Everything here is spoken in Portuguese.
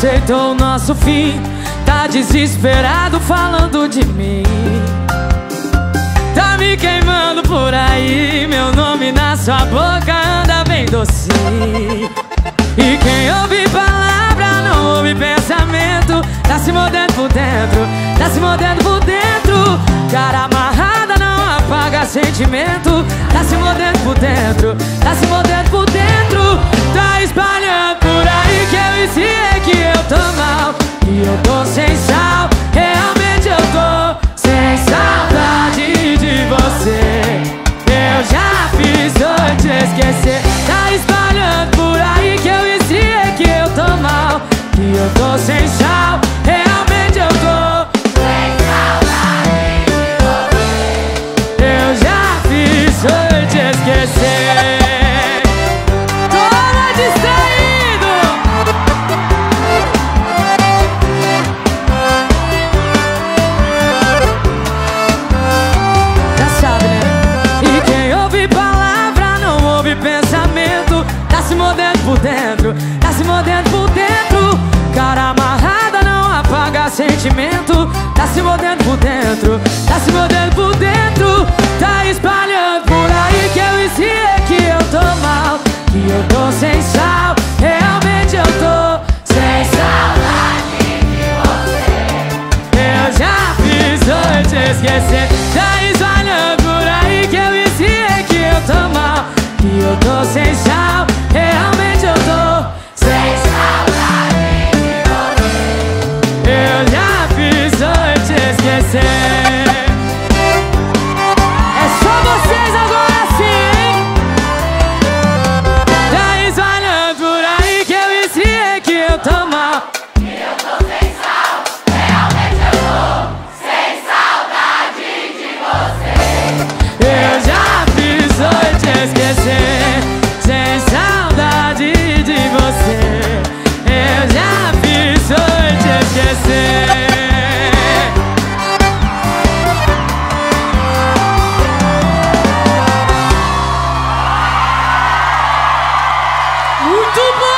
aceitou o nosso fim. Tá desesperado falando de mim. Tá me queimando por aí. Meu nome na sua boca anda bem docinho. E quem ouve palavra não ouve pensamento. Tá se mordendo por dentro, tá se mordendo por dentro. Cara amarrada não apaga sentimento. Tá se mordendo por dentro, tô mal E eu tô sem sal, realmente eu tô sem saudade de você. Eu já fiz hoje te esquecer. Tá espalhando por aí que eu ensinei que eu tô mal Que eu tô sem sal, realmente por dentro, tá se mordendo por dentro. Cara amarrada não apaga sentimento. Tá se mordendo por dentro, tá se mordendo por dentro. Tá espalhando por aí que eu ensinei que eu tô mal Que eu tô sem sal, realmente eu tô sem saudade de você. Eu já fiz hoje esquecer saudade deeper.